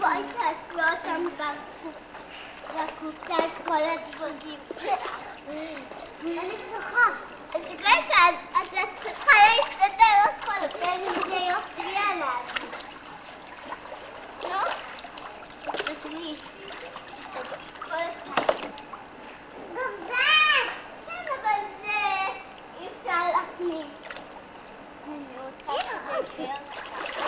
Bye, Tess. Welcome back. קופצה את כל הדבוגים שלך. אני זוכרת. אז רגע, אז את צריכה להסתדר על כל הפן אם זה יופיע עליו. זה! כן, אני רוצה שזה יהיה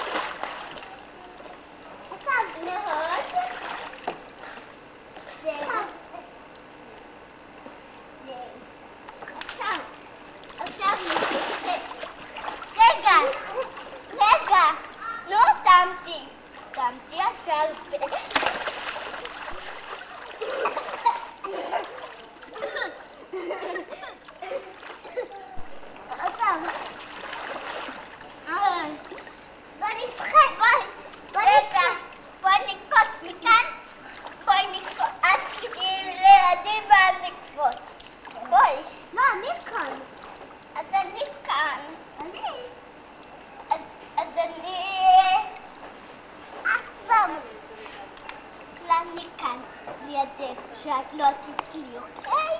Jack, not to you, okay?